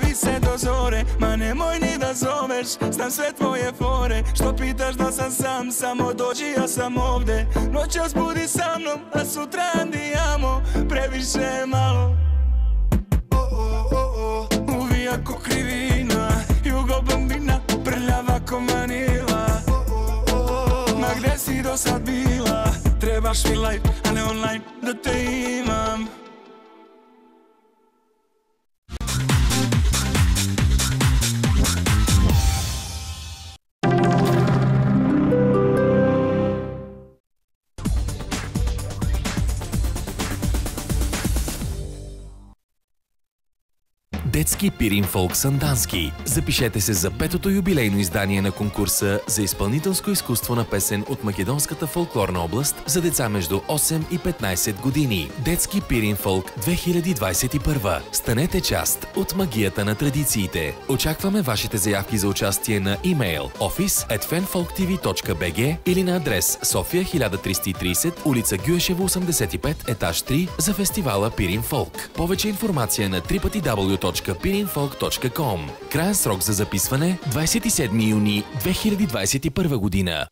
Bavi se do zore, ma nemoj ni da zoveš Znam sve tvoje fore, što pitaš da sam sam Samo dođi, ja sam ovde. Noćas budi sa mnom, a sutra andijamo Previše malo. Uvija ko krivina, jugo bambina Prljava ko manila. Ma gde si do sad bila? Trebaš mi life, a ne online Da te imam Детски пирин фолк Сандански. Запишете се за петото юбилейно издание на конкурса за изпълнителско изкуство на песен от Македонската фолклорна област за деца между 8 и 15 години. Детски пирин фолк 2021. Станете част от магията на традициите. Очакваме вашите заявки за участие на имейл office at fanfolktv.bg или на адрес София 1330, улица Гюешево 85, етаж 3 за фестивала Пирин Фолк. Повече информация на www.pirinfolk.com Краен срок за записване 27 юни 2021 година.